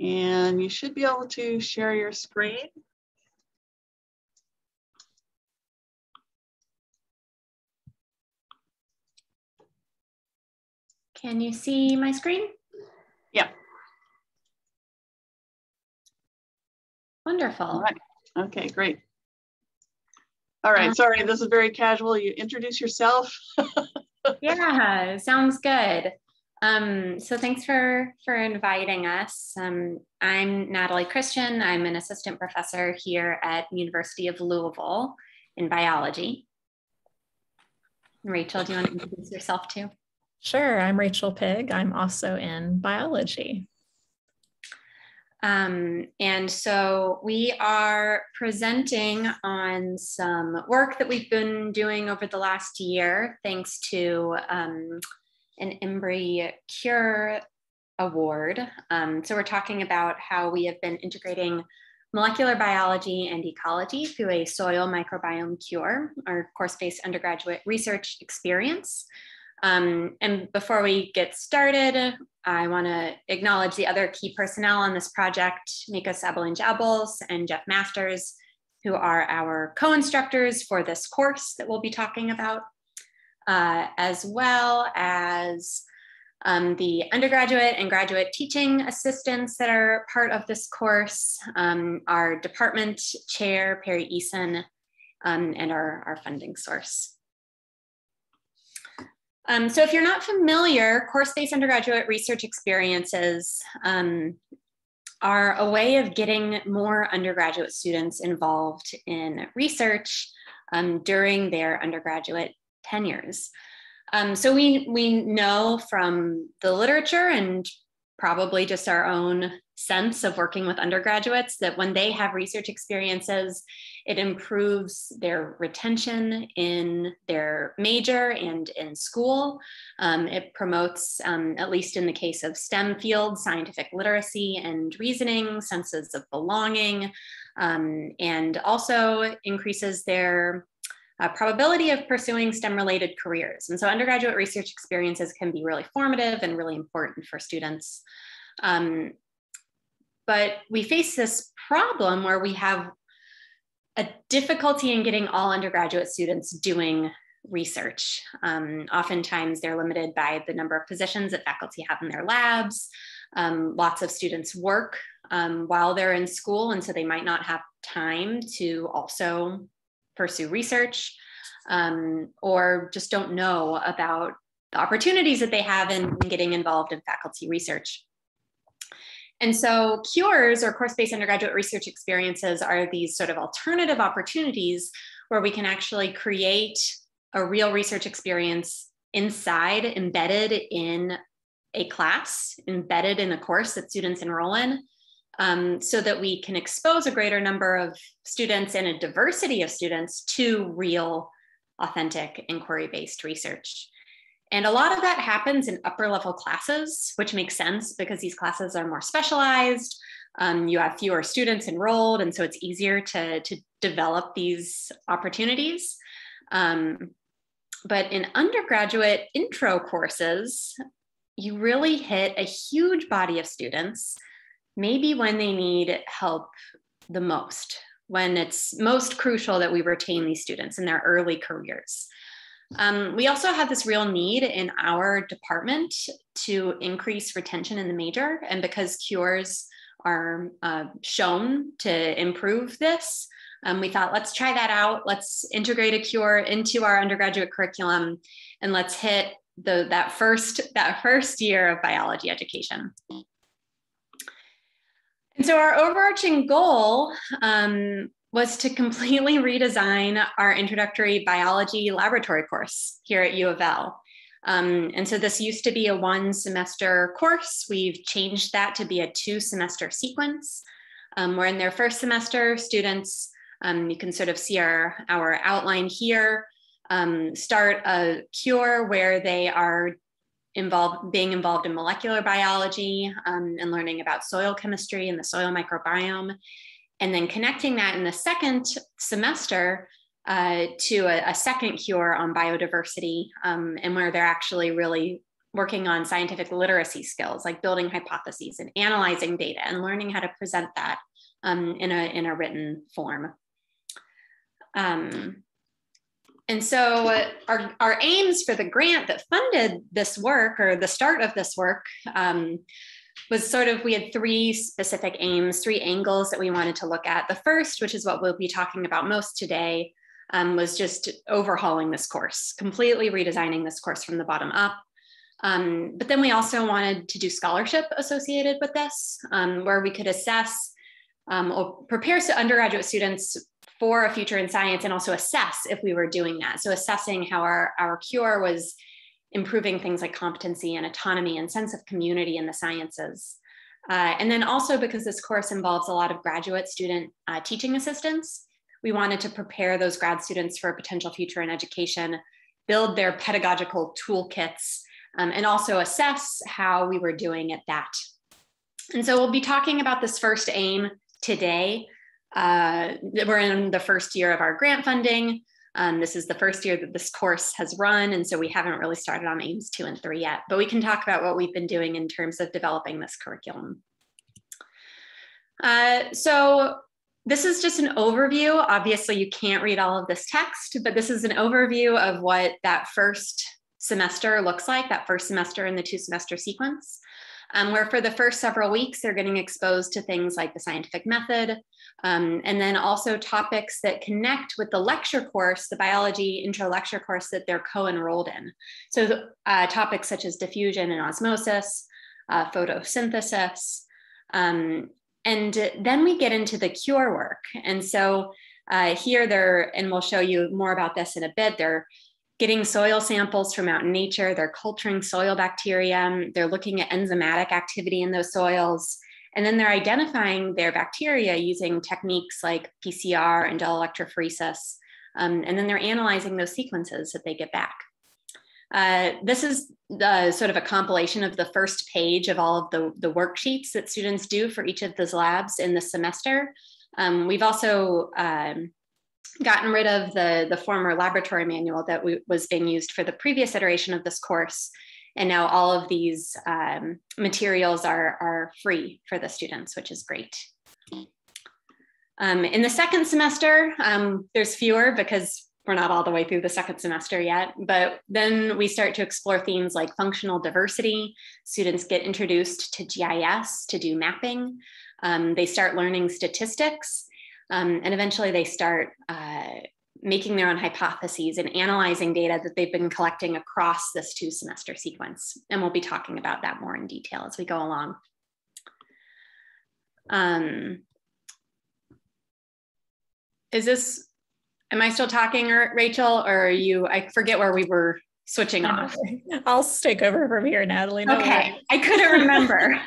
And you should be able to share your screen. Can you see my screen? Yeah. Wonderful. All right. Okay, great. All right, um, sorry, this is very casual. You introduce yourself. yeah, sounds good. Um, so thanks for for inviting us. Um, I'm Natalie Christian. I'm an assistant professor here at University of Louisville in biology. Rachel, do you want to introduce yourself too? Sure, I'm Rachel Pigg. I'm also in biology. Um, and so we are presenting on some work that we've been doing over the last year, thanks to um, an INBRE Cure Award. Um, so we're talking about how we have been integrating molecular biology and ecology through a soil microbiome cure, our course-based undergraduate research experience. Um, and before we get started, I want to acknowledge the other key personnel on this project, Mikus Abolins-Abols and Jeff Masters, who are our co-instructors for this course that we'll be talking about, uh, as well as um, the undergraduate and graduate teaching assistants that are part of this course, um, our department chair, Perri Eason, um, and our, our funding source. Um, so if you're not familiar, course-based undergraduate research experiences um, are a way of getting more undergraduate students involved in research um, during their undergraduate tenures. Um, so we, we know from the literature and probably just our own sense of working with undergraduates that when they have research experiences, it improves their retention in their major and in school. Um, it promotes, um, at least in the case of STEM fields, scientific literacy and reasoning, senses of belonging, um, and also increases their uh, probability of pursuing STEM related careers. And so undergraduate research experiences can be really formative and really important for students. Um, but we face this problem where we have a difficulty in getting all undergraduate students doing research. Um, oftentimes, they're limited by the number of positions that faculty have in their labs. Um, lots of students work um, while they're in school, and so they might not have time to also pursue research um, or just don't know about the opportunities that they have in, in getting involved in faculty research. And so cures or course-based undergraduate research experiences are these sort of alternative opportunities where we can actually create a real research experience inside, embedded in a class, embedded in a course that students enroll in, um, so that we can expose a greater number of students and a diversity of students to real, authentic, inquiry-based research. And a lot of that happens in upper level classes, which makes sense because these classes are more specialized. Um, you have fewer students enrolled, and so it's easier to, to develop these opportunities. Um, but in undergraduate intro courses, you really hit a huge body of students, maybe when they need help the most, when it's most crucial that we retain these students in their early careers. Um, we also have this real need in our department to increase retention in the major. And because cures are uh, shown to improve this, um, we thought, let's try that out. Let's integrate a cure into our undergraduate curriculum and let's hit the, that, first, that first year of biology education. And so our overarching goal um, was to completely redesign our introductory biology laboratory course here at U of L. Um, and so this used to be a one semester course. We've changed that to be a two semester sequence. Um, where in their first semester, students, um, you can sort of see our, our outline here, um, start a cure where they are involved, being involved in molecular biology um, and learning about soil chemistry and the soil microbiome and then connecting that in the second semester uh, to a, a, second cure on biodiversity um, and where they're actually really working on scientific literacy skills like building hypotheses and analyzing data and learning how to present that um, in, a, in a written form. Um, and so our, our aims for the grant that funded this work or the start of this work um, was sort of, we had three specific aims, three angles that we wanted to look at. The first, which is what we'll be talking about most today, um, was just overhauling this course, completely redesigning this course from the bottom up. Um, but then we also wanted to do scholarship associated with this, um, where we could assess um, or prepare undergraduate students for a future in science and also assess if we were doing that. So assessing how our, our cure was improving things like competency and autonomy and sense of community in the sciences. Uh, and then also because this course involves a lot of graduate student uh, teaching assistants, we wanted to prepare those grad students for a potential future in education, build their pedagogical toolkits, um, and also assess how we were doing at that. And so we'll be talking about this first aim today. Uh, we're in the first year of our grant funding. Um, this is the first year that this course has run, and so we haven't really started on aims two and three yet, but we can talk about what we've been doing in terms of developing this curriculum. Uh, so this is just an overview. Obviously, you can't read all of this text, but this is an overview of what that first semester looks like, that first semester in the two semester sequence, um, where for the first several weeks, they're getting exposed to things like the scientific method, um, and then also topics that connect with the lecture course, the biology intro lecture course that they're co-enrolled in. So uh, topics such as diffusion and osmosis, uh, photosynthesis, um, and then we get into the cure work. And so uh, here they're, and we'll show you more about this in a bit, they're getting soil samples from out in nature, they're culturing soil bacteria, they're looking at enzymatic activity in those soils, and then they're identifying their bacteria using techniques like PCR and electrophoresis. Um, and then they're analyzing those sequences that they get back. Uh, this is the, sort of a compilation of the first page of all of the, the worksheets that students do for each of those labs in the semester. Um, we've also um, gotten rid of the, the former laboratory manual that we, was being used for the previous iteration of this course. And now all of these um, materials are, are free for the students, which is great. Um, in the second semester, um, there's fewer because we're not all the way through the second semester yet, but then we start to explore themes like functional diversity. Students get introduced to GIS to do mapping. Um, they start learning statistics, um, and eventually they start uh, making their own hypotheses and analyzing data that they've been collecting across this two semester sequence. And we'll be talking about that more in detail as we go along. Um, is this Am I still talking, Rachel, or are you? I forget where we were switching off. I'll take over from here, Natalie. No okay, I couldn't remember.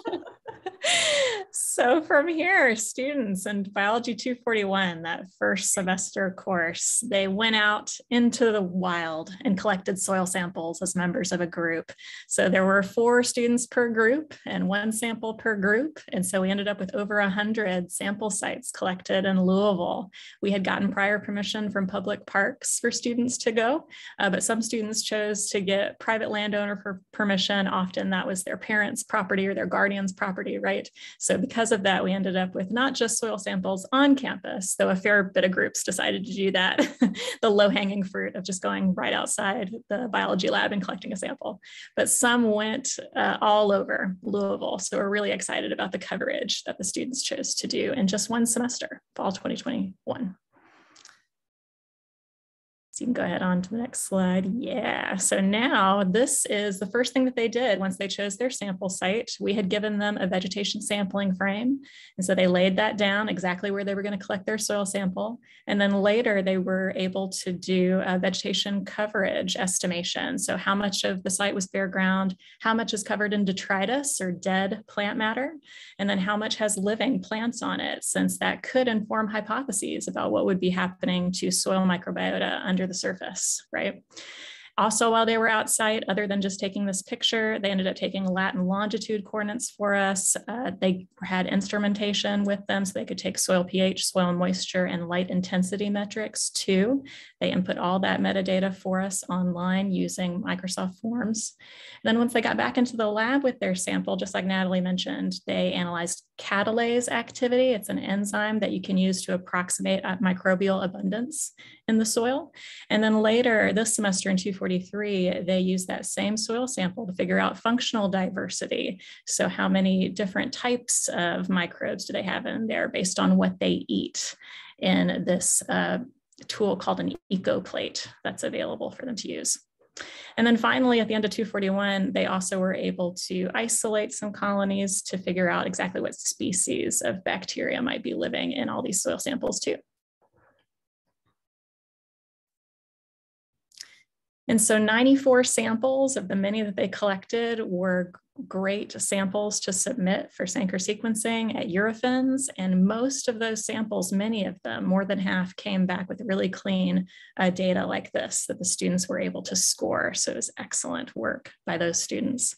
so from here, students in Biology 241, that first semester course, they went out into the wild and collected soil samples as members of a group. So there were four students per group and one sample per group. And so we ended up with over 100 sample sites collected in Louisville. We had gotten prior permission from public parks for students to go, uh, but some students chose to get private landowner permission. Often that was their parents' property or their guardian's property, right? So because of that, we ended up with not just soil samples on campus, though a fair bit of groups decided to do that, the low hanging fruit of just going right outside the biology lab and collecting a sample. But some went uh, all over Louisville. So we're really excited about the coverage that the students chose to do in just one semester, fall 2021. So you can go ahead on to the next slide. Yeah, so now this is the first thing that they did once they chose their sample site. We had given them a vegetation sampling frame. And so they laid that down exactly where they were gonna collect their soil sample. And then later they were able to do a vegetation coverage estimation. So how much of the site was bare ground, how much is covered in detritus or dead plant matter, and then how much has living plants on it, since that could inform hypotheses about what would be happening to soil microbiota under the surface, right? Also, while they were outside, other than just taking this picture, they ended up taking lat and longitude coordinates for us. Uh, they had instrumentation with them so they could take soil pH, soil moisture, and light intensity metrics too. They input all that metadata for us online using Microsoft Forms. And then once they got back into the lab with their sample, just like Natalie mentioned, they analyzed catalase activity. It's an enzyme that you can use to approximate microbial abundance in the soil. And then later this semester in 243, they use that same soil sample to figure out functional diversity. So how many different types of microbes do they have in there based on what they eat in this uh, tool called an ecoplate that's available for them to use. And then finally, at the end of 241, they also were able to isolate some colonies to figure out exactly what species of bacteria might be living in all these soil samples too. And so 94 samples of the many that they collected were great samples to submit for Sanger sequencing at Eurofins. And most of those samples, many of them, more than half, came back with really clean uh, data like this that the students were able to score. So it was excellent work by those students.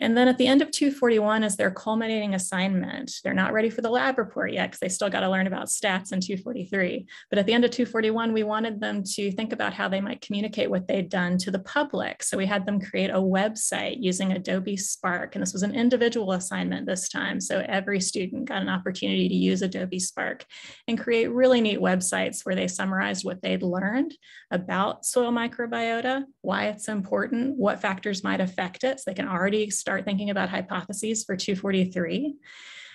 And then at the end of 241 is their culminating assignment. They're not ready for the lab report yet because they still got to learn about stats in 243. But at the end of 241, we wanted them to think about how they might communicate what they'd done to the public. So we had them create a website using Adobe Spark. And this was an individual assignment this time. So every student got an opportunity to use Adobe Spark and create really neat websites where they summarized what they'd learned about soil microbiota, why it's important, what factors might affect it. So they can already start start thinking about hypotheses for 243.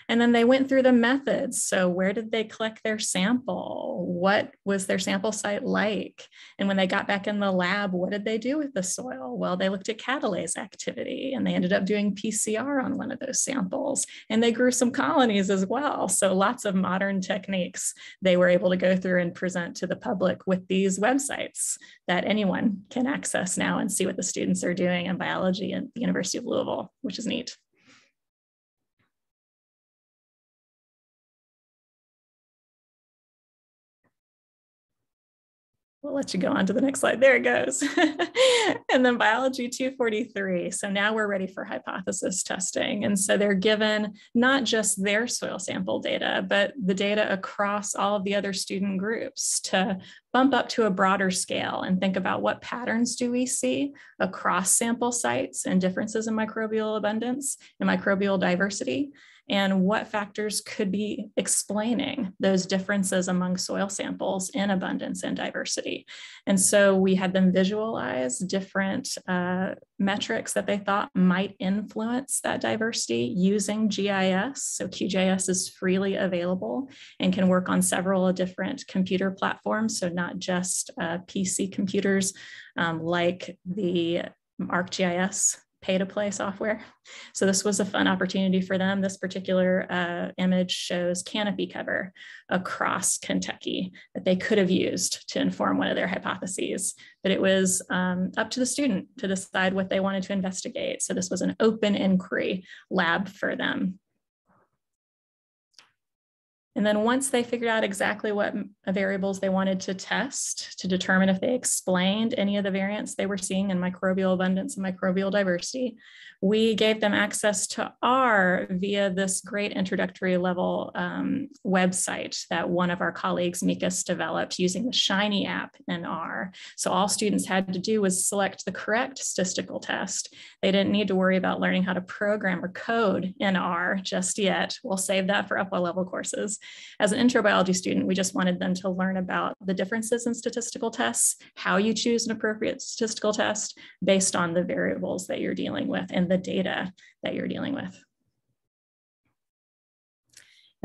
And then they went through the methods. So, where did they collect their sample? What was their sample site like? And when they got back in the lab, what did they do with the soil? Well, they looked at catalase activity and they ended up doing PCR on one of those samples. And they grew some colonies as well. So, lots of modern techniques they were able to go through and present to the public with these websites that anyone can access now and see what the students are doing in biology at the University of Louisville, which is neat. We'll let you go on to the next slide. There it goes. and then biology 243. So now we're ready for hypothesis testing. And so they're given not just their soil sample data, but the data across all of the other student groups to bump up to a broader scale and think about what patterns do we see across sample sites and differences in microbial abundance and microbial diversity and what factors could be explaining those differences among soil samples in abundance and diversity. And so we had them visualize different uh, metrics that they thought might influence that diversity using GIS. So QGIS is freely available and can work on several different computer platforms. So not just uh, PC computers um, like the ArcGIS pay to play software. So this was a fun opportunity for them. This particular uh, image shows canopy cover across Kentucky that they could have used to inform one of their hypotheses, but it was um, up to the student to decide what they wanted to investigate. So this was an open inquiry lab for them. And then once they figured out exactly what variables they wanted to test to determine if they explained any of the variants they were seeing in microbial abundance and microbial diversity, we gave them access to R via this great introductory level um, website that one of our colleagues, Mikus, developed using the Shiny app in R. So all students had to do was select the correct statistical test. They didn't need to worry about learning how to program or code in R just yet. We'll save that for upper level courses. As an intro biology student, we just wanted them to learn about the differences in statistical tests, how you choose an appropriate statistical test based on the variables that you're dealing with and the data that you're dealing with.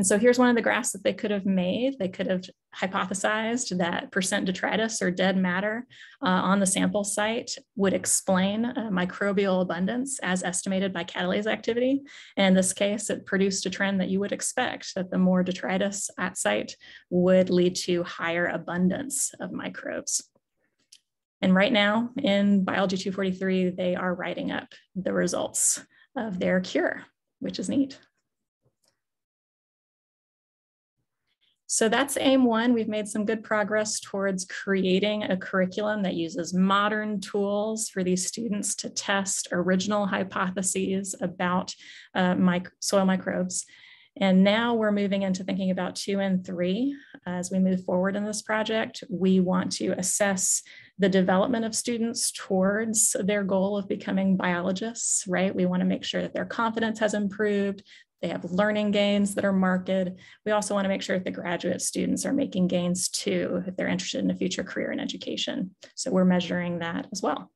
And so here's one of the graphs that they could have made. They could have hypothesized that percent detritus or dead matter uh, on the sample site would explain uh, microbial abundance as estimated by catalase activity. And in this case, it produced a trend that you would expect that the more detritus at site would lead to higher abundance of microbes. And right now in Biology 243, they are writing up the results of their cure, which is neat. So that's aim one. We've made some good progress towards creating a curriculum that uses modern tools for these students to test original hypotheses about uh, soil microbes. And now we're moving into thinking about two and three. As we move forward in this project, we want to assess the development of students towards their goal of becoming biologists, right? We want to make sure that their confidence has improved, they have learning gains that are marked. We also want to make sure that the graduate students are making gains too, if they're interested in a future career in education. So we're measuring that as well.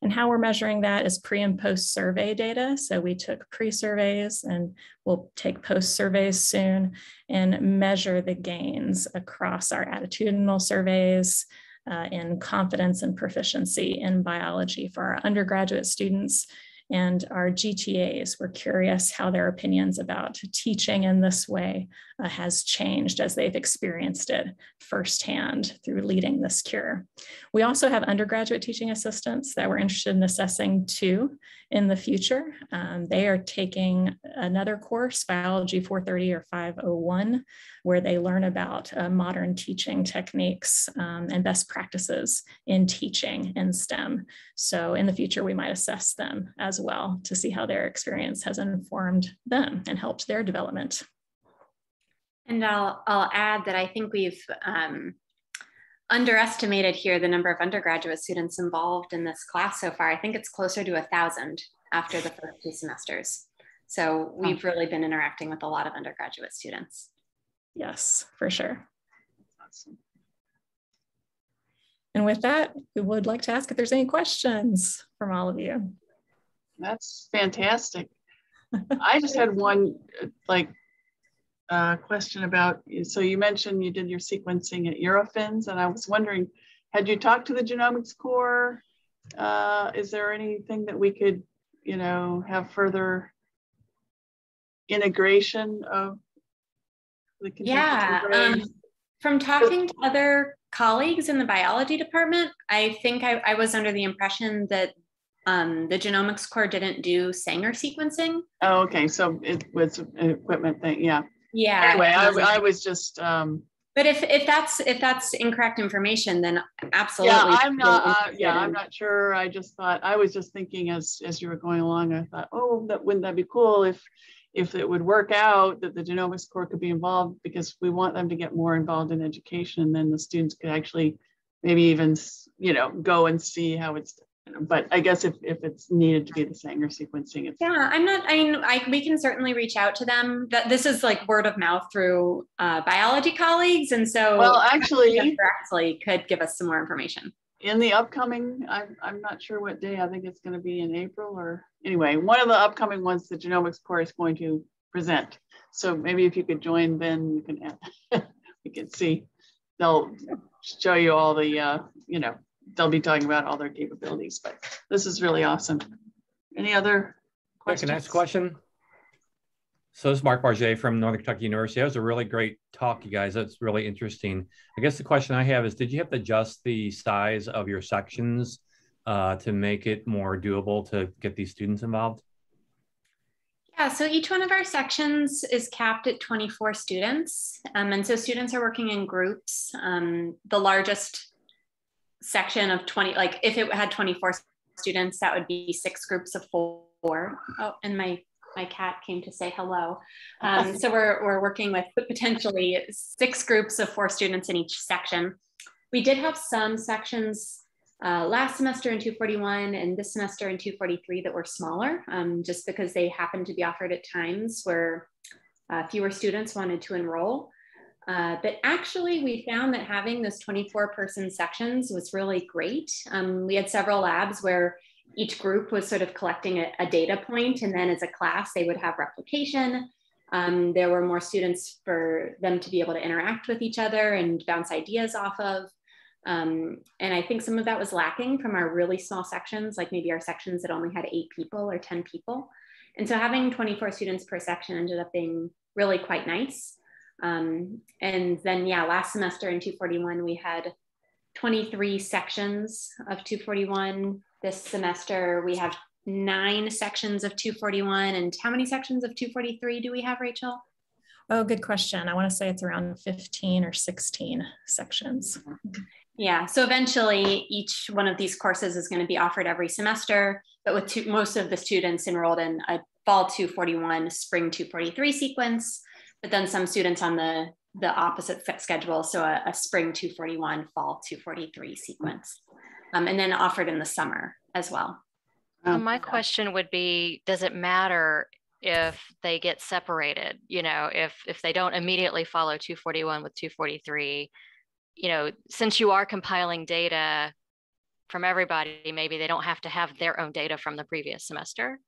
And how we're measuring that is pre and post survey data. So we took pre surveys and we'll take post surveys soon and measure the gains across our attitudinal surveys uh, in confidence and proficiency in biology for our undergraduate students and our GTAs were curious how their opinions about teaching in this way uh, has changed as they've experienced it firsthand through leading this cure. We also have undergraduate teaching assistants that we're interested in assessing too in the future. Um, they are taking another course, Biology 430 or 501, where they learn about uh, modern teaching techniques um, and best practices in teaching in STEM. So in the future, we might assess them as well to see how their experience has informed them and helped their development. And I'll, I'll add that I think we've um, underestimated here the number of undergraduate students involved in this class so far. I think it's closer to a thousand after the first two semesters. So we've really been interacting with a lot of undergraduate students. Yes, for sure. Awesome. And with that, we would like to ask if there's any questions from all of you. That's fantastic. I just had one like uh, question about, so you mentioned you did your sequencing at Eurofins and I was wondering, had you talked to the genomics core? Uh, is there anything that we could, you know, have further integration of the Yeah, um, from talking to other colleagues in the biology department, I think I, I was under the impression that um, the genomics core didn't do Sanger sequencing. Oh, okay. So it was an equipment thing. Yeah. Yeah. Anyway, I, I was just. Um, but if, if that's if that's incorrect information, then absolutely. Yeah, I'm not. Uh, yeah, I'm not sure. I just thought I was just thinking as as you were going along. I thought, oh, that wouldn't that be cool if if it would work out that the genomics core could be involved because we want them to get more involved in education and then the students could actually maybe even you know go and see how it's but I guess if, if it's needed to be the Sanger sequencing, it's yeah. I'm not. I mean, I, we can certainly reach out to them. That this is like word of mouth through uh, biology colleagues, and so well, actually, directly could give us some more information in the upcoming. I'm I'm not sure what day. I think it's going to be in April or anyway. One of the upcoming ones, the genomics core is going to present. So maybe if you could join, then you can add, we can see. They'll show you all the uh, you know they'll be talking about all their capabilities, but this is really awesome. Any other questions? Can I ask a question? So this is Mark Bardgett from Northern Kentucky University. That was a really great talk, you guys. That's really interesting. I guess the question I have is, did you have to adjust the size of your sections uh, to make it more doable to get these students involved? Yeah, so each one of our sections is capped at 24 students. Um, and so students are working in groups. Um, the largest section of 20, like if it had 24 students, that would be six groups of four. Oh, and my my cat came to say hello. Um, so we're, we're working with potentially six groups of four students in each section. We did have some sections uh, last semester in 241 and this semester in 243 that were smaller, um, just because they happened to be offered at times where uh, fewer students wanted to enroll. Uh, but actually, we found that having those 24 person sections was really great. Um, we had several labs where each group was sort of collecting a, a, data point, and then as a class, they would have replication. Um, there were more students for them to be able to interact with each other and bounce ideas off of. Um, and I think some of that was lacking from our really small sections, like maybe our sections that only had eight people or 10 people. And so having 24 students per section ended up being really quite nice. Um, and then, yeah, last semester in 241, we had 23 sections of 241. This semester, we have nine sections of 241. And how many sections of 243 do we have, Rachel? Oh, good question. I want to say it's around 15 or 16 sections. Yeah, so eventually each one of these courses is going to be offered every semester, but with two, most of the students enrolled in a fall 241, spring 243 sequence, but then some students on the, the opposite schedule, so a, a spring 241, fall 243 sequence, um, and then offered in the summer as well. well my question would be, does it matter if they get separated? You know if if they don't immediately follow 241 with 243 you know since you are compiling data from everybody maybe they don't have to have their own data from the previous semester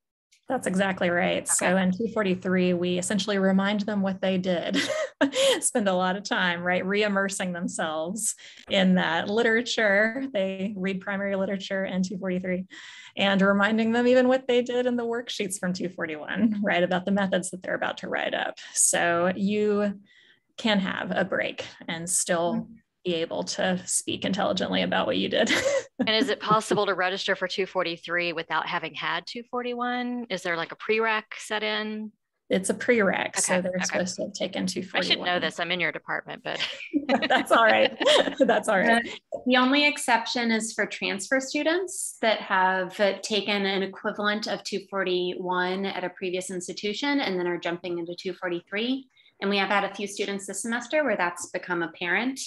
that's exactly right. Okay. So in 243, we essentially remind them what they did, spend a lot of time, right, re-immersing themselves in that literature. They read primary literature in 243 and reminding them even what they did in the worksheets from 241, right, about the methods that they're about to write up. So you can have a break and still mm-hmm. Be able to speak intelligently about what you did. and is it possible to register for 243 without having had 241? Is there like a prereq set in? it's a prereq, okay, so they're okay. supposed to have taken 241. I should know this. I'm in your department, but that's all right. that's all right. The only exception is for transfer students that have taken an equivalent of 241 at a previous institution and then are jumping into 243. And we have had a few students this semester where that's become apparent.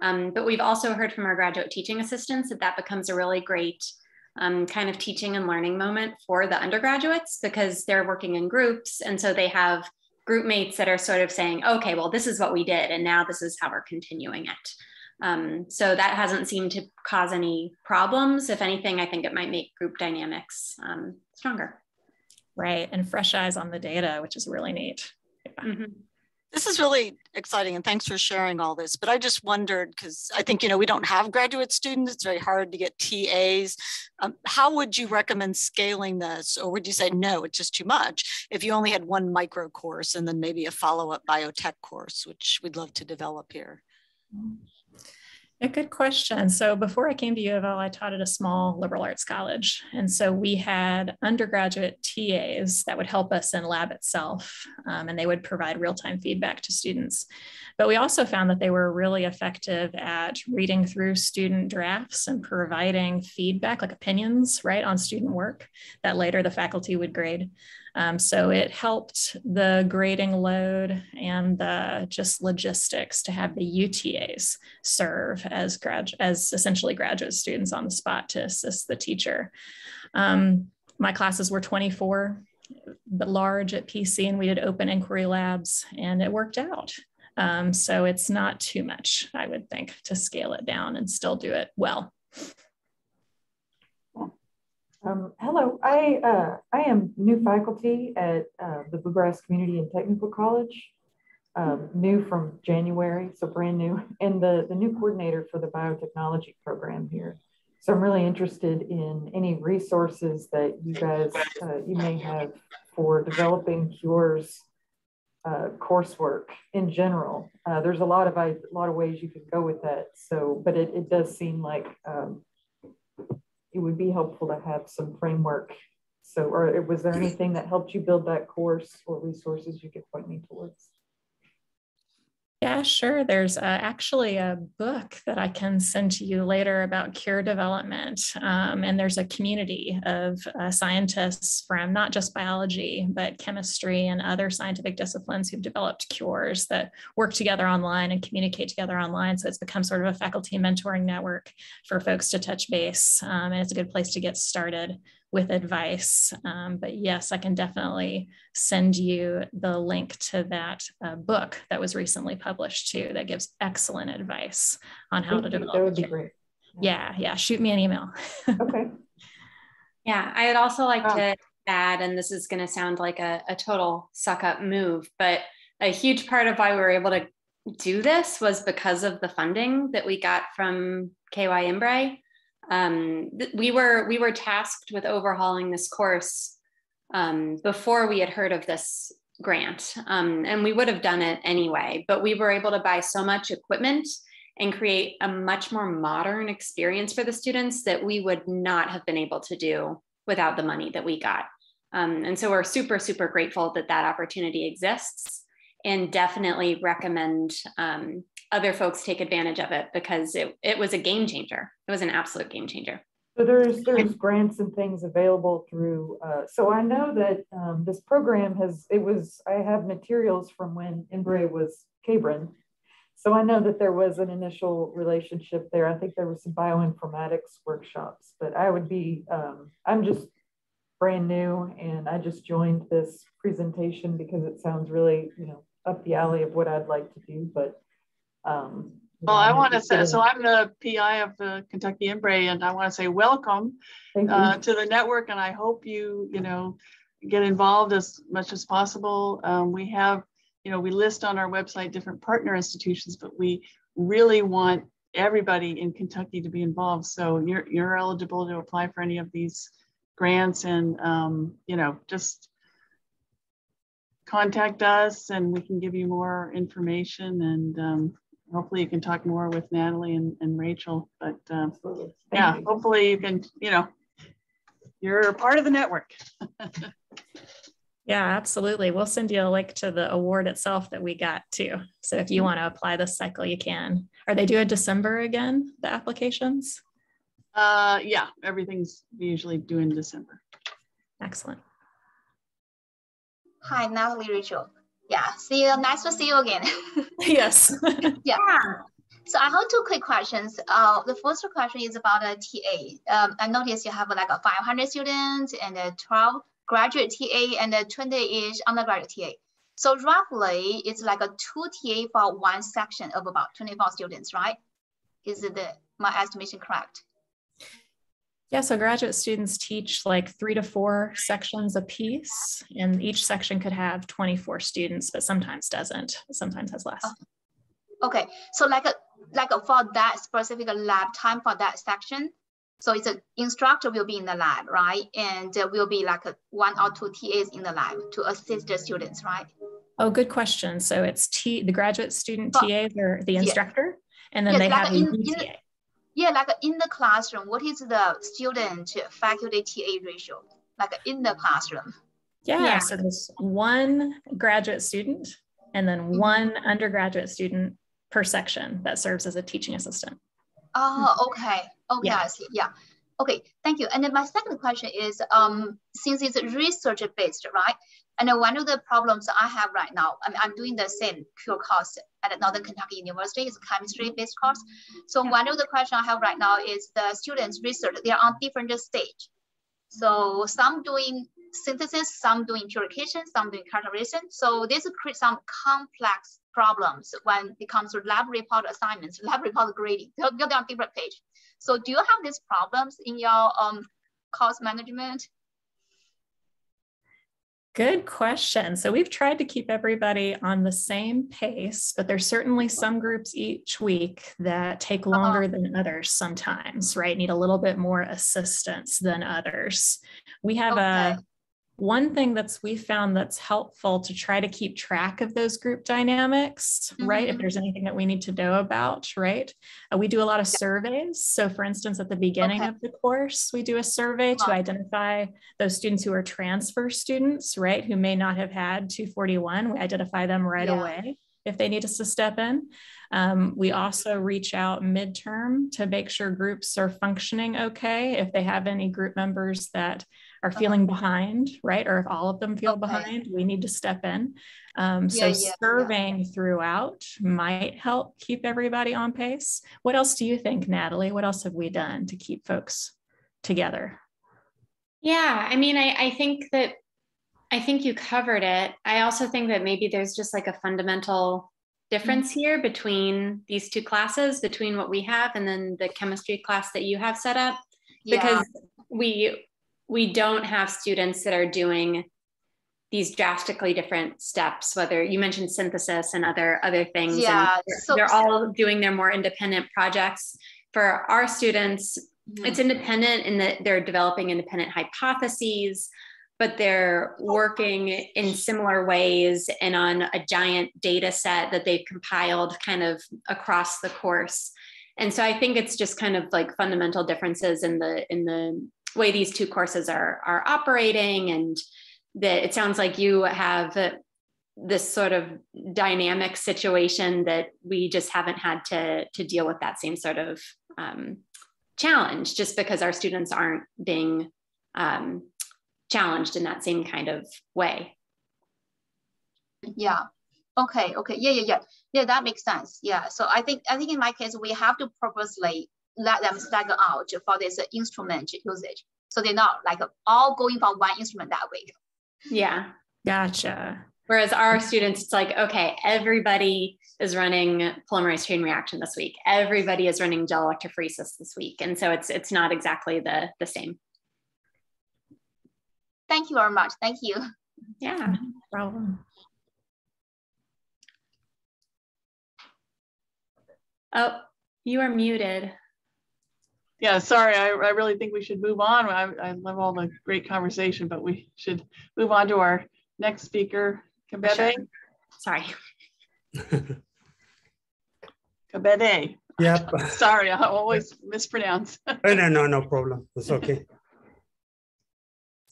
Um, but we've also heard from our graduate teaching assistants that that becomes a really great um, kind of teaching and learning moment for the undergraduates because they're working in groups. And so they have group mates that are sort of saying, okay, well, this is what we did, and now this is how we're continuing it. Um, so that hasn't seemed to cause any problems. If anything, I think it might make group dynamics um, stronger. Right. And fresh eyes on the data, which is really neat. Yeah. Mm-hmm. This is really exciting and thanks for sharing all this. But I just wondered because I think, you know, we don't have graduate students. It's very hard to get TAs. Um, how would you recommend scaling this? Or would you say, no, it's just too much if you only had one micro course and then maybe a follow up biotech course, which we'd love to develop here? Mm-hmm. A good question. So before I came to U of L, I taught at a small liberal arts college. And so we had undergraduate TAs that would help us in lab itself, um, and they would provide real-time feedback to students. But we also found that they were really effective at reading through student drafts and providing feedback, like opinions, right, on student work that later the faculty would grade. Um, so it helped the grading load and the just logistics to have the UTAs serve as grad as essentially graduate students on the spot to assist the teacher. Um, my classes were 24, but large at PC, and we did open inquiry labs, and it worked out. Um, so it's not too much, I would think, to scale it down and still do it well. Um, hello, I, uh, I am new faculty at uh, the Bluegrass Community and Technical College, um, new from January, so brand new, and the, the new coordinator for the biotechnology program here. So I'm really interested in any resources that you guys, uh, you may have for developing cures uh, coursework in general. Uh, there's a lot of a lot of ways you can go with that. So, but it, it does seem like um, it would be helpful to have some framework. So, or was there anything that helped you build that course or resources you could point me towards? Yeah, sure. There's uh, actually a book that I can send to you later about cure development. Um, and there's a community of uh, scientists from not just biology, but chemistry and other scientific disciplines who've developed cures that work together online and communicate together online. So it's become sort of a faculty mentoring network for folks to touch base. Um, and it's a good place to get started with advice. Um, but yes, I can definitely send you the link to that uh, book that was recently published too, that gives excellent advice on how Thank to develop. That would be great. Yeah, yeah. Shoot me an email. okay. Yeah, I would also like oh. to add, and this is going to sound like a, a total suck up move, but a huge part of why we were able to do this was because of the funding that we got from KY INBRE um, th- we were we were tasked with overhauling this course um, before we had heard of this grant, um, and we would have done it anyway. But we were able to buy so much equipment and create a much more modern experience for the students that we would not have been able to do without the money that we got. Um, and so we're super super grateful that that opportunity exists. and definitely recommend um, other folks take advantage of it because it, it was a game changer. It was an absolute game changer. So there's there's grants and things available through. Uh, so I know that um, this program has. It was. I have materials from when INBRE was KBRIN, So I know that there was an initial relationship there. I think there were some bioinformatics workshops, but I would be. Um, I'm just brand new, and I just joined this presentation because it sounds really, you know, up the alley of what I'd like to do. But um, well, I want to say, so I'm the PI of the Kentucky INBRE, and I want to say welcome uh, to the network, and I hope you, you know, get involved as much as possible. Um, we have, you know, we list on our website different partner institutions, but we really want everybody in Kentucky to be involved. So you're you're eligible to apply for any of these grants, and um, you know, just contact us, and we can give you more information and. Um, hopefully you can talk more with Natalie and, and Rachel. But uh, yeah, you. hopefully you can, you know, you're part of the network. yeah, absolutely. We'll send you a link to the award itself that we got too. So if you want to apply this cycle, you can. Are they due in December again, the applications? Uh, yeah, everything's usually due in December. Excellent. Hi, Natalie Rachel. Yeah, see you. Nice to see you again. yes. yeah. So I have two quick questions. Uh, the first question is about a TA. Um, I noticed you have like a 500 students and a 12 graduate TA and a 20-ish undergraduate TA. So roughly, it's like a two TA for one section of about 24 students, right? Is it the, my estimation correct? Yeah, so graduate students teach like three to four sections a piece, and each section could have 24 students, but sometimes doesn't, sometimes has less. Oh, okay, so like a, like a, for that specific lab time for that section, so it's an instructor will be in the lab, right? And there will be like a one or two TAs in the lab to assist the students, right? Oh, good question. So it's T, the graduate student TAs are the instructor, yeah. and then they like have in, a TA. Yeah, like in the classroom, what is the student faculty TA ratio? Like in the classroom. Yeah, yeah. so there's one graduate student and then mm-hmm. one undergraduate student per section that serves as a teaching assistant. Oh, okay. Okay, yeah. I see. Yeah. Okay, thank you. And then my second question is, um, since it's research based, right? And one of the problems I have right now, I mean, I'm doing the same cure course at Northern Kentucky University, it's a chemistry-based course. So one of the questions I have right now is the students research, they're on different stage. So some doing synthesis, some doing purification, some doing characterization. So this creates some complex problems when it comes to lab report assignments, lab report grading, they're, they're on different page. So do you have these problems in your um, course management? Good question. So we've tried to keep everybody on the same pace, but there's certainly some groups each week that take uh-huh. longer than others sometimes, right? Need a little bit more assistance than others. We have okay. a one thing that's we found that's helpful to try to keep track of those group dynamics mm-hmm. right if mm-hmm. there's anything that we need to know about right uh, we do a lot of surveys so for instance at the beginning okay. of the course we do a survey to identify those students who are transfer students right who may not have had 241 we identify them right yeah. away if they need us to step in um, we also reach out midterm to make sure groups are functioning okay if they have any group members that are feeling behind, right? Or if all of them feel okay. behind, we need to step in. Um, so yeah, yeah, surveying yeah. throughout might help keep everybody on pace. What else do you think, Natalie? What else have we done to keep folks together? Yeah, I mean, I, I think that I think you covered it. I also think that maybe there's just like a fundamental difference mm-hmm. here between these two classes, between what we have and then the chemistry class that you have set up. Because we we don't have students that are doing these drastically different steps whether you mentioned synthesis and other other things yeah they're, so, they're all doing their more independent projects for our students mm-hmm. it's independent in that they're developing independent hypotheses but they're working in similar ways and on a giant data set that they've compiled kind of across the course and so i think it's just kind of like fundamental differences in the in the way these two courses are are operating and that it sounds like you have this sort of dynamic situation that we just haven't had to to deal with that same sort of um, challenge just because our students aren't being um, challenged in that same kind of way. Yeah. Okay. Okay. Yeah yeah yeah. Yeah that makes sense. Yeah. So i think i think in my case we have to purposely let them stagger out for this instrument usage so they're not like all going for one instrument that way yeah Gotcha. Whereas our students, it's like, okay, everybody is running polymerase chain reaction this week. Everybody is running gel electrophoresis this week. And so it's it's not exactly the, the same. Thank you very much. Thank you. Yeah. No problem. Oh, you are muted. Yeah, sorry, I, I really think we should move on. I, I love all the great conversation, but we should move on to our next speaker, Kabede. Sure. Sorry. Kabede. Yep. Sorry, I always mispronounce. Oh, no, no, no problem. It's okay.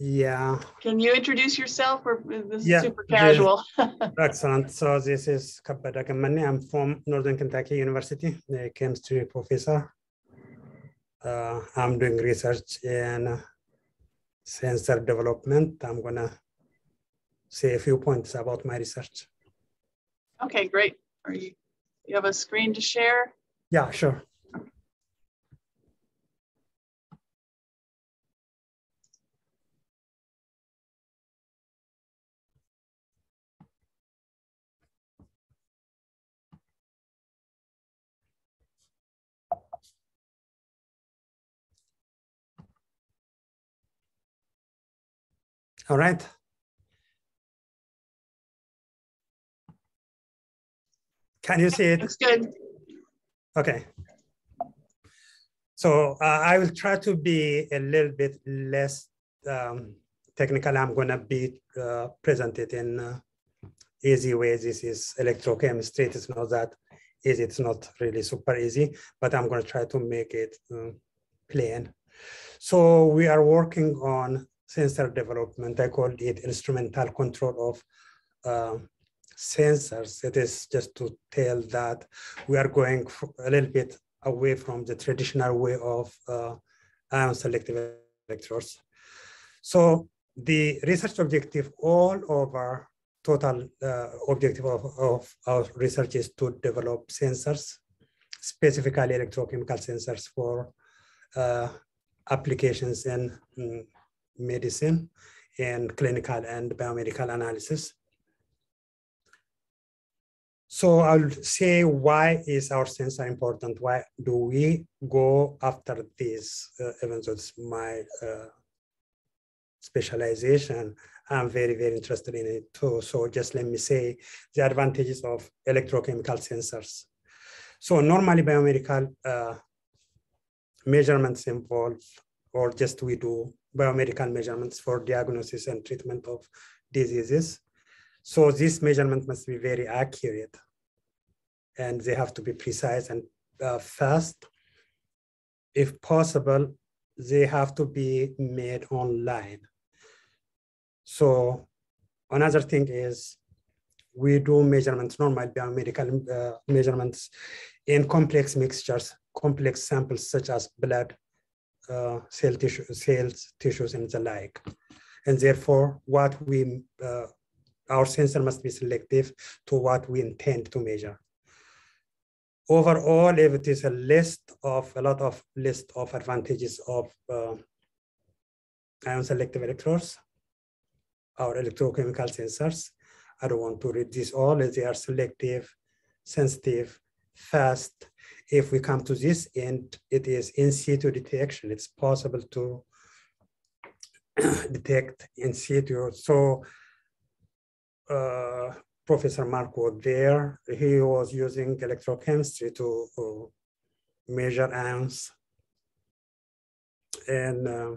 Yeah, Can you introduce yourself or this is Yeah, super the- casual? excellent. So this is Kebede Gemene. I'm from Northern Kentucky University, a chemistry professor. Uh, I'm doing research in sensor development. I'm gonna say a few points about my research. Okay, great. Are you, you have a screen to share? Yeah, sure. All right. Can you see it? Looks good. Okay. So uh, I will try to be a little bit less um, technical. I'm going to be uh, presented in uh, easy way. This is electrochemistry. It's not that easy. It's not really super easy, but I'm going to try to make it uh, plain. So we are working on sensor development. I call it instrumental control of uh, sensors. It is just to tell that we are going a little bit away from the traditional way of uh, ion selective electrodes. So the research objective all over total uh, objective of, of our research is to develop sensors, specifically electrochemical sensors for uh, applications in medicine and clinical and biomedical analysis. So I'll say why is our sensor important? Why do we go after this? Uh, even though it's my uh, specialization, I'm very, very interested in it too. So just let me say the advantages of electrochemical sensors. So normally biomedical uh, measurements involve, or just we do biomedical measurements for diagnosis and treatment of diseases. So this measurement must be very accurate and they have to be precise and uh, fast. If possible, they have to be made online. So another thing is we do measurements, normal biomedical uh, measurements in complex mixtures, complex samples such as blood, uh, cell tissue, cells, tissues, and the like. And therefore, what we uh, our sensor must be selective to what we intend to measure. Overall, if it is a list of a lot of list of advantages of uh, ion selective electrodes, our electrochemical sensors, I don't want to read this all they are selective, sensitive, fast. If we come to this end, it is in situ detection. It's possible to detect in situ. So uh, Professor Marco there, he was using electrochemistry to uh, measure ions and uh,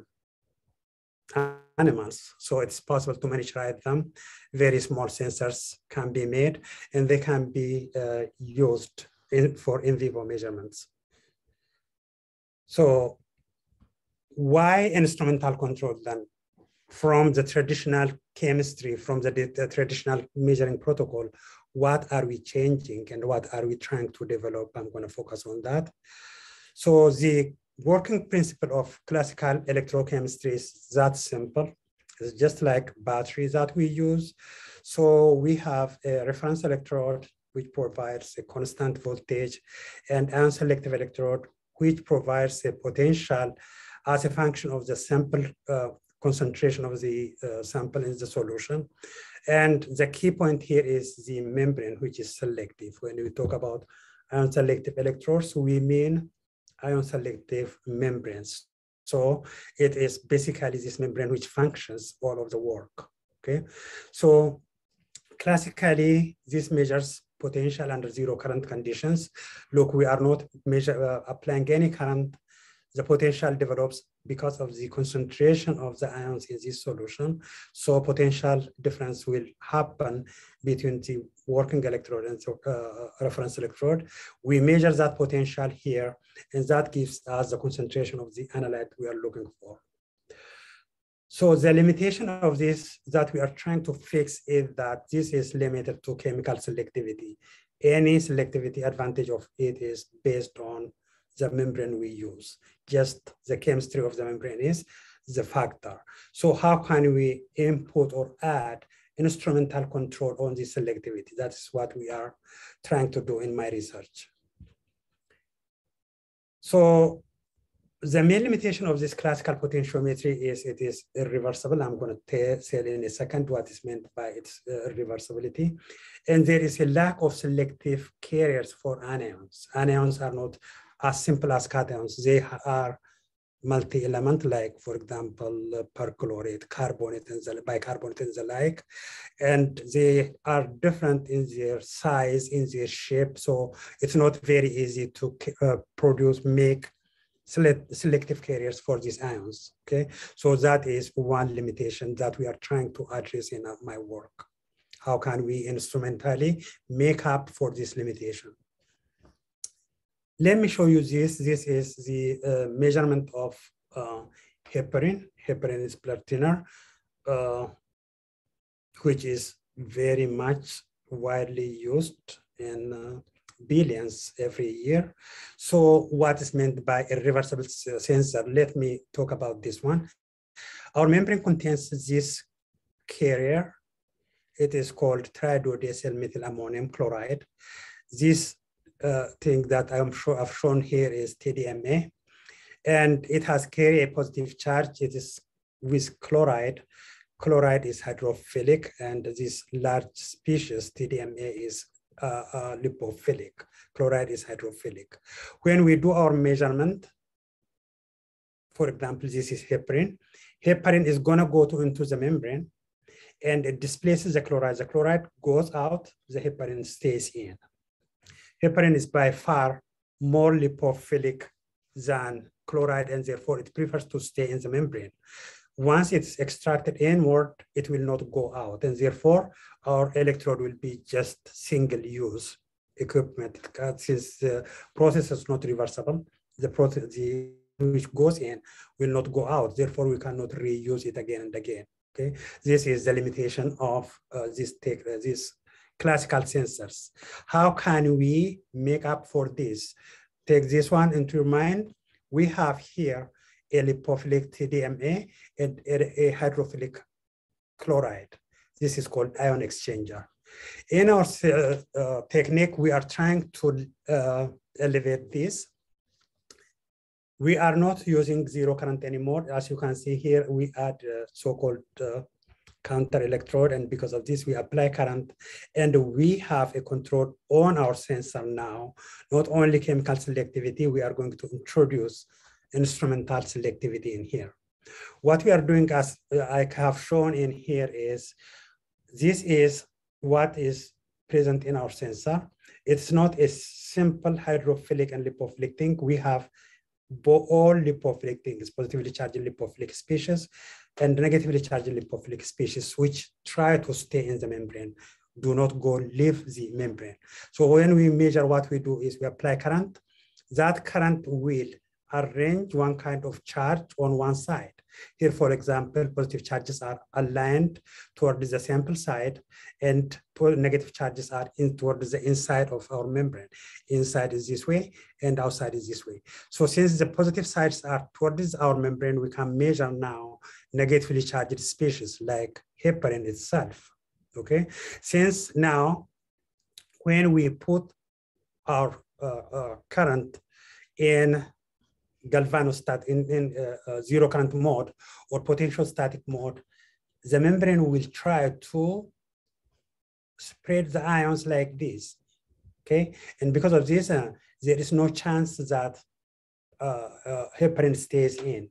animals. So it's possible to miniaturize them. Very small sensors can be made and they can be uh, used in, for in vivo measurements. So why instrumental control then? from the traditional chemistry, from the, the, traditional measuring protocol, what are we changing and what are we trying to develop? I'm going to focus on that. So the working principle of classical electrochemistry is that simple. It's just like batteries that we use. So we have a reference electrode which provides a constant voltage and an selective electrode which provides a potential as a function of the sample uh, concentration of the uh, sample in the solution. And the key point here is the membrane, which is selective. When we talk about ion selective electrodes, we mean ion selective membranes. So it is basically this membrane which functions all of the work, okay? So classically, this measures potential under zero current conditions. Look, we are not measure, uh, applying any current the potential develops because of the concentration of the ions in this solution. So potential difference will happen between the working electrode and the uh, reference electrode. We measure that potential here, and that gives us the concentration of the analyte we are looking for. So the limitation of this that we are trying to fix is that this is limited to chemical selectivity. Any selectivity advantage of it is based on the membrane we use. Just the chemistry of the membrane is the factor. So how can we input or add instrumental control on the selectivity? That's what we are trying to do in my research. So the main limitation of this classical potentiometry is it is irreversible. I'm going to say in a second what is meant by its uh, irreversibility. And there is a lack of selective carriers for anions. Anions are not as simple as cations. They are multi-element like, for example, perchlorate, carbonate, and the bicarbonate and the like. And they are different in their size, in their shape. So it's not very easy to uh, produce, make select, selective carriers for these ions, okay? So that is one limitation that we are trying to address in uh, my work. How can we instrumentally make up for this limitation? Let me show you this. This is the uh, measurement of uh, heparin. Heparin is thinner, uh, which is very much widely used in uh, billions every year. So what is meant by irreversible sensor? Let me talk about this one. Our membrane contains this carrier. It is called tridodecyl methyl ammonium chloride. This uh, thing that I'm sure I've shown here is TDMA. And it has carry a positive charge. It is with chloride. Chloride is hydrophilic, and this large species, TDMA, is uh, uh, lipophilic. Chloride is hydrophilic. When we do our measurement, for example, this is heparin. Heparin is gonna go to into the membrane and it displaces the chloride. The chloride goes out, the heparin stays in heparin is by far more lipophilic than chloride, and therefore it prefers to stay in the membrane. Once it's extracted inward, it will not go out, and therefore our electrode will be just single-use equipment. Since the process is not reversible, the process the, which goes in will not go out. Therefore, we cannot reuse it again and again. Okay, this is the limitation of uh, this take uh, this classical sensors. How can we make up for this? Take this one into your mind. We have here a lipophilic TDMA and a hydrophilic chloride. This is called ion exchanger. In our uh, uh, technique, we are trying to uh, elevate this. We are not using zero current anymore. As you can see here, we add uh, so-called uh, counter electrode. And because of this, we apply current and we have a control on our sensor now, not only chemical selectivity, we are going to introduce instrumental selectivity in here. What we are doing as I have shown in here is, this is what is present in our sensor. It's not a simple hydrophilic and lipophilic thing. We have all lipophilic things, positively charged lipophilic species and negatively charged lipophilic species, which try to stay in the membrane, do not go leave the membrane. So when we measure what we do is we apply current, that current will arrange one kind of charge on one side. Here, for example, positive charges are aligned towards the sample side and negative charges are in towards the inside of our membrane. Inside is this way and outside is this way. So since the positive sides are towards our membrane, we can measure now negatively charged species like heparin itself, okay? Since now, when we put our uh, uh, current in galvanostat in, in uh, uh, zero current mode or potentiostatic mode, the membrane will try to spread the ions like this, okay? And because of this, uh, there is no chance that uh, uh, heparin stays in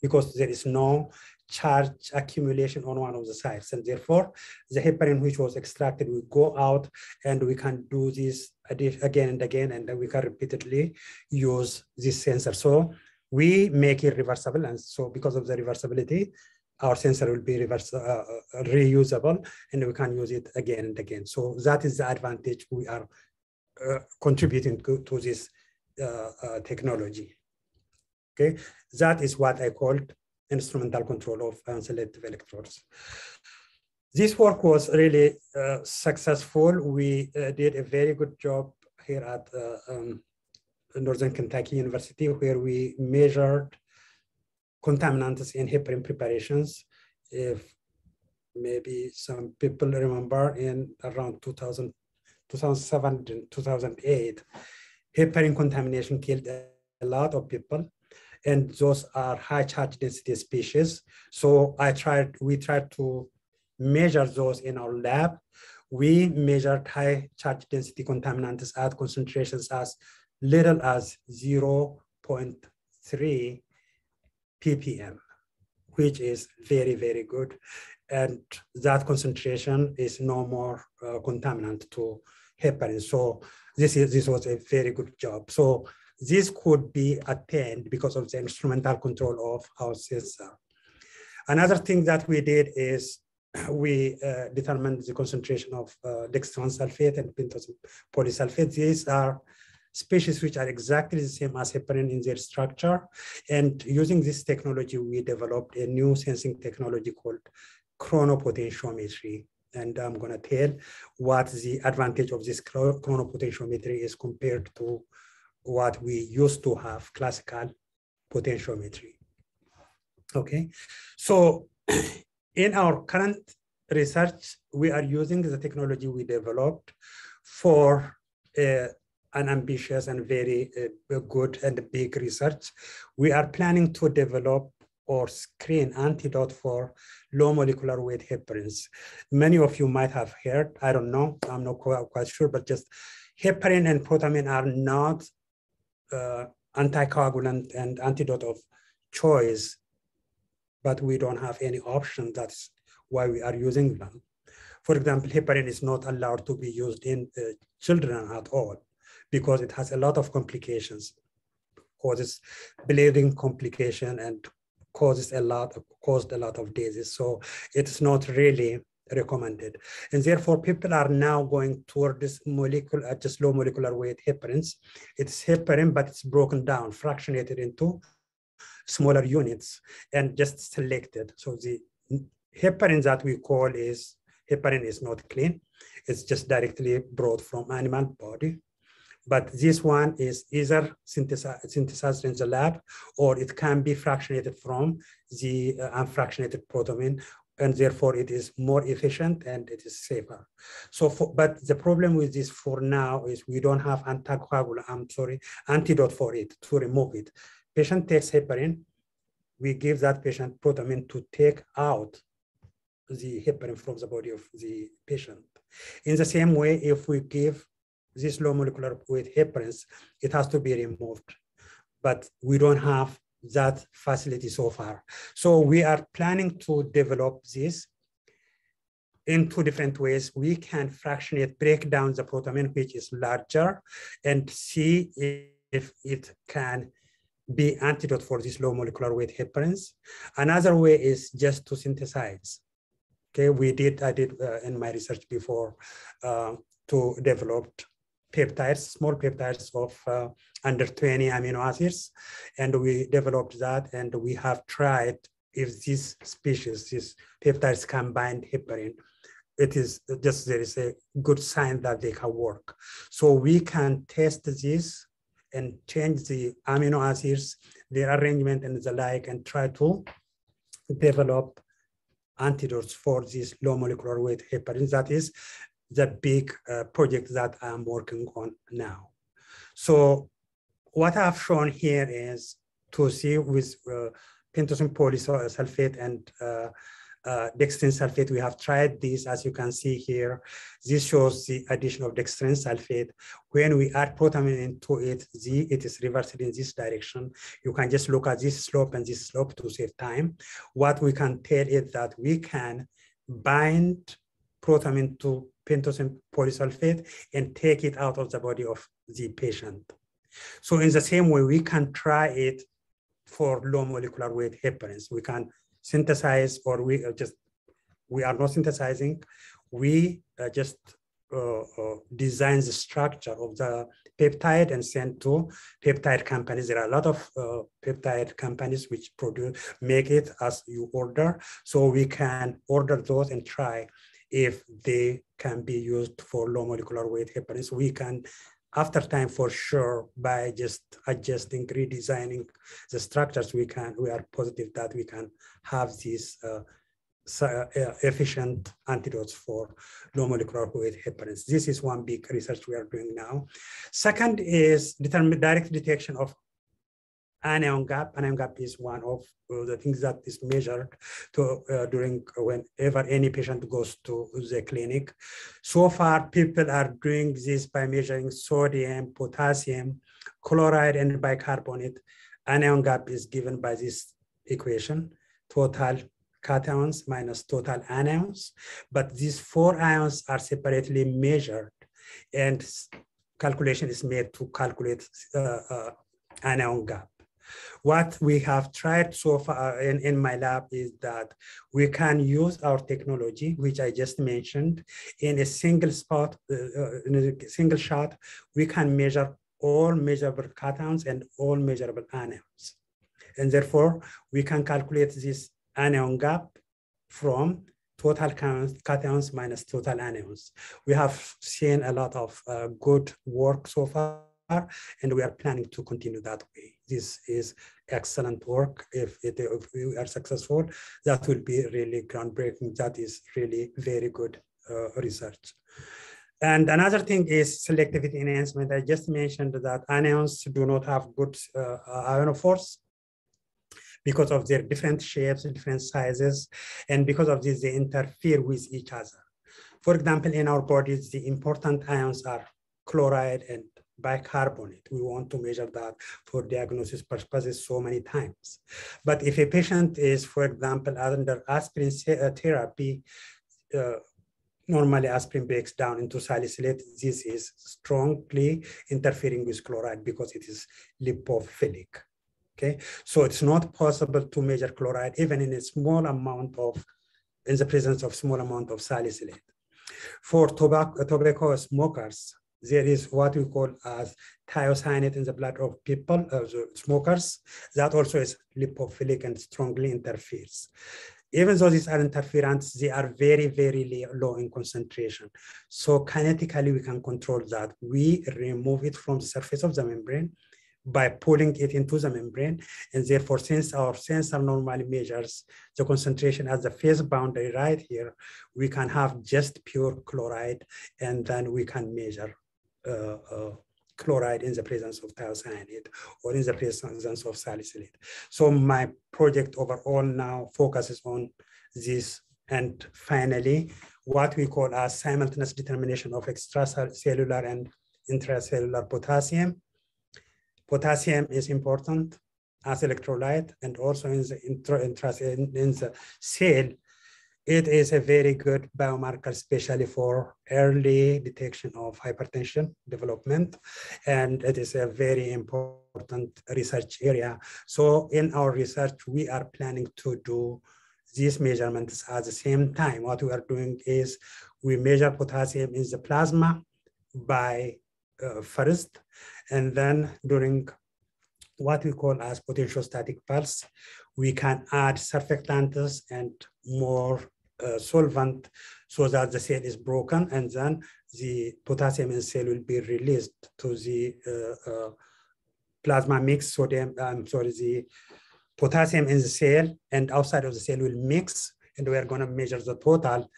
because there is no charge accumulation on one of the sides. And therefore, the heparin which was extracted will go out and we can do this again and again, and we can repeatedly use this sensor. So we make it reversible. And so because of the reversibility, our sensor will be reverse, uh, uh, reusable and we can use it again and again. So that is the advantage we are uh, contributing to, to this uh, uh, technology. Okay, that is what I called instrumental control of selective electrodes. This work was really uh, successful. We uh, did a very good job here at uh, um, Northern Kentucky University, where we measured contaminants in heparin preparations. If maybe some people remember in around 2000, 2007 and 2008, heparin contamination killed a lot of people and those are high charge density species. So I tried, we tried to measure those in our lab. We measured high charge density contaminants at concentrations as little as 0.3 ppm, which is very, very good. And that concentration is no more uh, contaminant to heparin. So this is this was a very good job. So this could be attained because of the instrumental control of our sensor. Another thing that we did is we uh, determined the concentration of uh, dextran sulfate and pentosan polysulfate. These are species which are exactly the same as heparin in their structure. And using this technology, we developed a new sensing technology called chronopotentiometry. And I'm going to tell what the advantage of this chronopotentiometry is compared to what we used to have classical potentiometry. Okay, so in our current research, we are using the technology we developed for uh, an ambitious and very uh, good and big research. We are planning to develop or screen antidote for low molecular weight heparins. Many of you might have heard, I don't know, I'm not quite, quite sure, but just heparin and protamine are not uh, anticoagulant and antidote of choice, but we don't have any option. That's why we are using them. For example, heparin is not allowed to be used in uh, children at all because it has a lot of complications, causes bleeding complication and causes a lot, caused a lot of disease. So it's not really recommended. And therefore, people are now going toward this molecular, uh, just low molecular weight heparins. It's heparin, but it's broken down, fractionated into smaller units and just selected. So the heparin that we call is, heparin is not clean. It's just directly brought from animal body. But this one is either synthesized, in the lab or it can be fractionated from the uh, unfractionated protamine and therefore it is more efficient and it is safer. So, for, but the problem with this for now is we don't have anticoagulant, I'm sorry, antidote for it to remove it. Patient takes heparin, we give that patient protamine to take out the heparin from the body of the patient. In the same way, if we give this low molecular weight heparins, it has to be removed. But we don't have that facility so far. So we are planning to develop this in two different ways. We can fractionate, break down the protamine, which is larger, and see if it can be antidote for this low molecular weight heparins. Another way is just to synthesize. Okay, we did, I did uh, in my research before uh, to develop peptides, small peptides of uh, under 20 amino acids. And we developed that and we have tried if these species, these peptides can bind heparin, it is just there is a good sign that they can work. So we can test this and change the amino acids, their arrangement and the like, and try to develop antidotes for this low molecular weight heparin. That is the big uh, project that I'm working on now. So what I've shown here is to see with uh, polysulfate and uh, uh, dextran sulfate. We have tried this, as you can see here. This shows the addition of dextran sulfate. When we add protamine into it, the, it is reversed in this direction. You can just look at this slope and this slope to save time. What we can tell is that we can bind protamine to pentosan polysulfate and take it out of the body of the patient. So in the same way, we can try it for low molecular weight heparins. We can synthesize or we just, we are not synthesizing. We uh, just uh, uh, design the structure of the peptide and send to peptide companies. There are a lot of uh, peptide companies which produce, make it as you order. So we can order those and try if they can be used for low molecular weight heparins. We can after time for sure by just adjusting redesigning the structures we can we are positive that we can have these uh, uh, efficient antidotes for low molecular weight heparins. This is one big research we are doing now. Second is direct detection of anion gap. Anion gap is one of uh, the things that is measured to uh, during whenever any patient goes to the clinic. So far, people are doing this by measuring sodium, potassium, chloride, and bicarbonate. Anion gap is given by this equation, total cations minus total anions. But these four ions are separately measured and calculation is made to calculate uh, uh, anion gap. What we have tried so far in, in my lab is that we can use our technology, which I just mentioned, in a single spot, uh, uh, in a single shot, we can measure all measurable cations and all measurable anions. And therefore, we can calculate this anion gap from total cations minus total anions. We have seen a lot of uh, good work so far, and we are planning to continue that way this is excellent work. If, it, if we are successful, that will be really groundbreaking. That is really very good uh, research. And another thing is selectivity enhancement. I just mentioned that anions do not have good uh, ionophores because of their different shapes, different sizes, and because of this, they interfere with each other. For example, in our bodies, the important ions are chloride and bicarbonate. We want to measure that for diagnosis purposes so many times. But if a patient is, for example, under aspirin uh, therapy, uh, normally aspirin breaks down into salicylate. This is strongly interfering with chloride because it is lipophilic. Okay, so it's not possible to measure chloride even in a small amount of, in the presence of small amount of salicylate. For tobacco, tobacco smokers, there is what we call as thiocyanate in the blood of people, uh, smokers. That also is lipophilic and strongly interferes. Even though these are interferents, they are very, very low in concentration. So kinetically, we can control that. We remove it from the surface of the membrane by pulling it into the membrane. And therefore, since our sensor normally measures the concentration at the phase boundary right here, we can have just pure chloride, and then we can measure Uh, uh, chloride in the presence of thiocyanate or in the presence of salicylate. So my project overall now focuses on this. And finally, what we call a simultaneous determination of extracellular and intracellular potassium. Potassium is important as electrolyte and also in the, intra, intra, in, in the cell it is a very good biomarker, especially for early detection of hypertension development. And it is a very important research area. So in our research, we are planning to do these measurements at the same time. What we are doing is we measure potassium in the plasma by uh, first, and then during what we call as potentiostatic pulse, we can add surfactants and more solvent so that the cell is broken and then the potassium in cell will be released to the uh, uh, plasma mix sodium, I'm sorry, the potassium in the cell and outside of the cell will mix and we are going to measure the total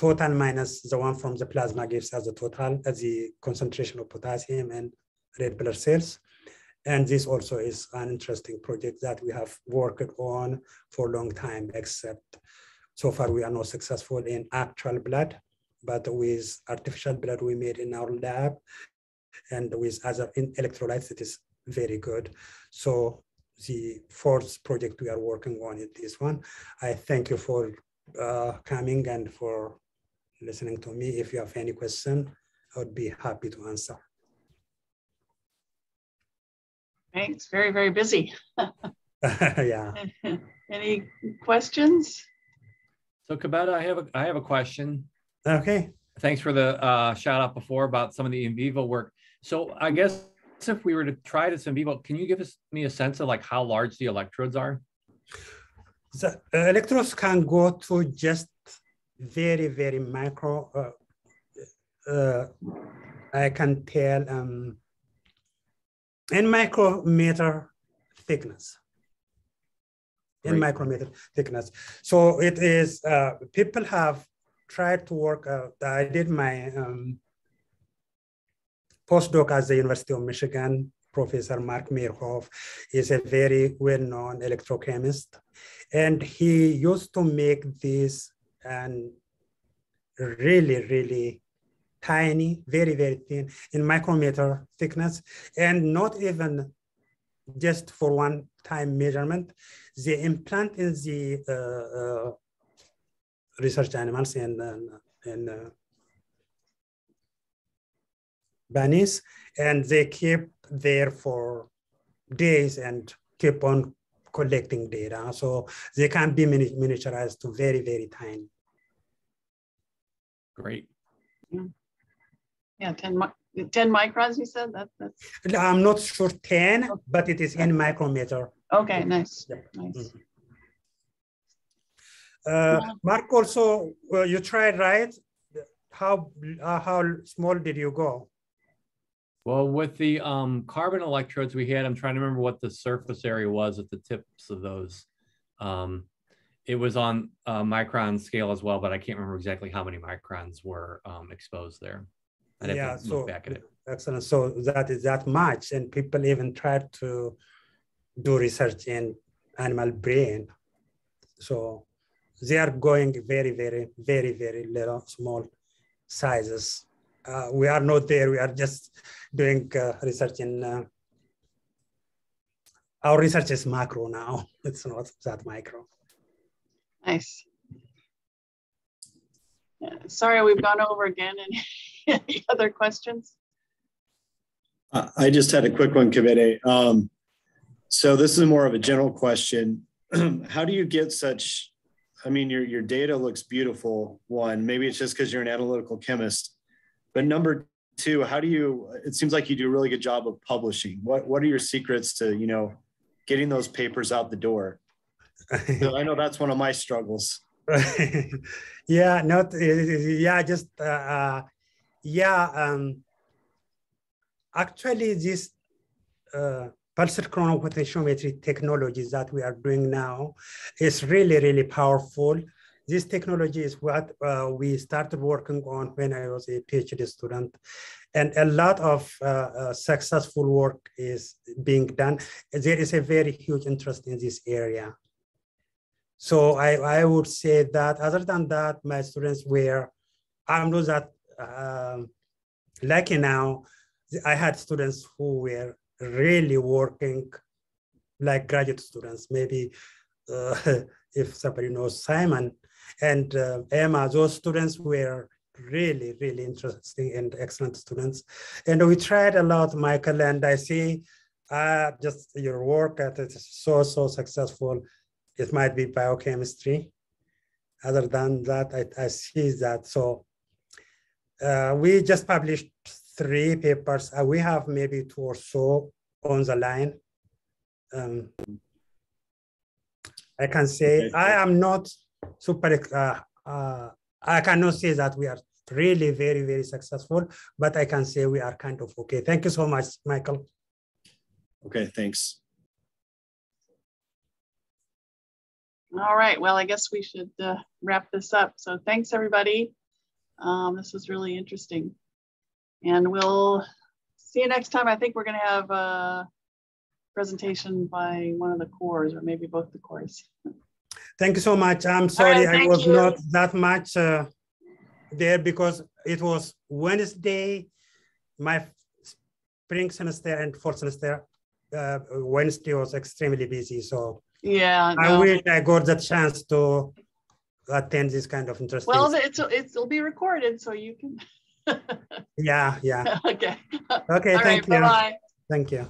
total minus the one from the plasma gives us the total as the concentration of potassium and red blood cells. And this also is an interesting project that we have worked on for a long time, except so far we are not successful in actual blood, but with artificial blood we made in our lab and with other electrolytes, it is very good. So the fourth project we are working on is this one. I thank you for uh, coming and for listening to me. If you have any question, I would be happy to answer. Thanks, very, very busy. yeah. Any questions? So Kavita, I have a, I have a question. Okay. Thanks for the uh, shout out before about some of the in vivo work. So I guess if we were to try this in vivo, can you give us me a sense of like how large the electrodes are? The electrodes can go to just very, very micro. Uh, uh, I can tell um, in micrometer thickness. In Great. micrometer thickness. So it is, uh, people have tried to work out. I did my um, postdoc at the University of Michigan. Professor Mark Meyerhoff is a very well-known electrochemist. And he used to make this and really, really tiny, very, very thin in micrometer thickness, and not even just for one time measurement. They implant in the uh, uh, research animals in, in uh, bunnies, and they keep there for days and keep on collecting data. So they can be miniaturized to very, very tiny. Great. Yeah, yeah 10, 10 microns, you said? That, that's... I'm not sure 10, but it is in micrometer. Okay, nice. Yeah. nice. Mm -hmm. Uh, Mark, also, uh, you tried, right? How, uh, how small did you go? Well, with the um, carbon electrodes we had, I'm trying to remember what the surface area was at the tips of those. Um, it was on a micron scale as well, but I can't remember exactly how many microns were um, exposed there. I'd have yeah, to so, look back at it. Excellent. So that is that much, and people even tried to do research in animal brain. So they are going very, very, very, very little small sizes uh, we are not there. We are just doing uh, research in, uh, our research is macro now. It's not that micro. Nice. Yeah, sorry, we've gone over again. Any, any other questions? I just had a quick one, Kavita. Um, so this is more of a general question. How do you get such, I mean, your, your data looks beautiful, one, maybe it's just because you're an analytical chemist, but number two, how do you? It seems like you do a really good job of publishing. What What are your secrets to you know getting those papers out the door? I know that's one of my struggles. yeah, not yeah, just uh, uh, yeah. Um, actually, this uh, pulsed chronopotentiometry technologies that we are doing now is really really powerful this technology is what uh, we started working on when I was a PhD student. And a lot of uh, uh, successful work is being done. There is a very huge interest in this area. So I, I would say that other than that, my students were, I'm not that um, lucky now. I had students who were really working like graduate students. Maybe uh, if somebody knows Simon, and uh, Emma, those students were really, really interesting and excellent students. And we tried a lot, Michael, and I see uh, just your work that is so, so successful. It might be biochemistry. Other than that, I, I see that. So uh, we just published three papers. Uh, we have maybe two or so on the line. Um, I can say Okay. I am not super, uh, uh, I cannot say that we are really very, very successful, but I can say we are kind of okay. Thank you so much, Michael. Okay, thanks. All right, well, I guess we should uh, wrap this up. So thanks, everybody. Um, this was really interesting. And we'll see you next time. I think we're gonna have a presentation by one of the cores or maybe both the cores. Thank you so much. I'm sorry I was you. not that much uh, there because it was Wednesday, my spring semester and fall semester. Uh, Wednesday was extremely busy, so Yeah. I no. wish I got the chance to attend this kind of interesting. Well, it's, it'll be recorded, so you can. yeah, yeah. Okay. Okay, All right, thank you. bye-bye. Thank you.